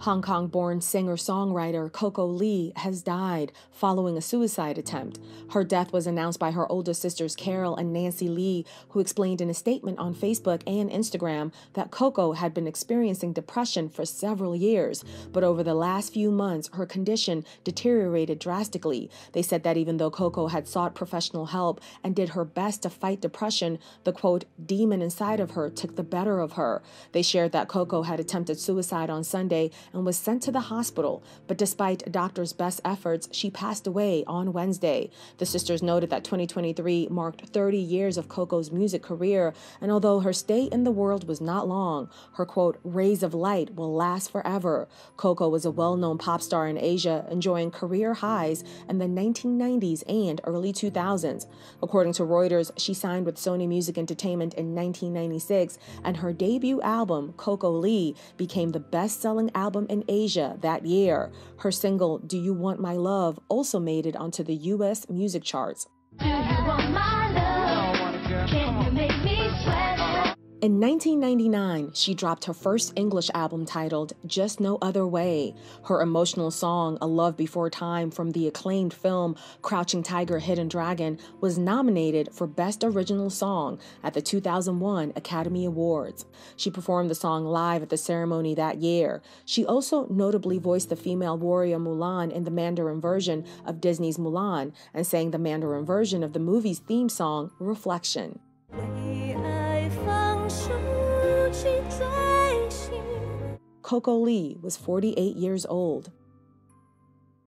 Hong Kong born singer songwriter Coco Lee has died following a suicide attempt. Her death was announced by her older sisters Carol and Nancy Lee, who explained in a statement on Facebook and Instagram that Coco had been experiencing depression for several years, but over the last few months, her condition deteriorated drastically. They said that even though Coco had sought professional help and did her best to fight depression, the quote, demon inside of her took the better of her. They shared that Coco had attempted suicide on Sunday and was sent to the hospital, but despite a doctor's best efforts, she passed away on Wednesday. The sisters noted that 2023 marked 30 years of Coco's music career, and although her stay in the world was not long, her quote, rays of light will last forever. Coco was a well known pop star in Asia, enjoying career highs in the 1990s and early 2000s. According to Reuters, she signed with Sony Music Entertainment in 1996, and her debut album, Coco Lee, became the best selling album album in Asia that year. Her single, Do You Want My Love, also made it onto the US music charts. In 1999, she dropped her first English album titled Just No Other Way. Her emotional song, A Love Before Time, from the acclaimed film Crouching Tiger, Hidden Dragon, was nominated for Best Original Song at the 2001 Academy Awards. She performed the song live at the ceremony that year. She also notably voiced the female warrior Mulan in the Mandarin version of Disney's Mulan and sang the Mandarin version of the movie's theme song, Reflection. Coco Lee was 48 years old.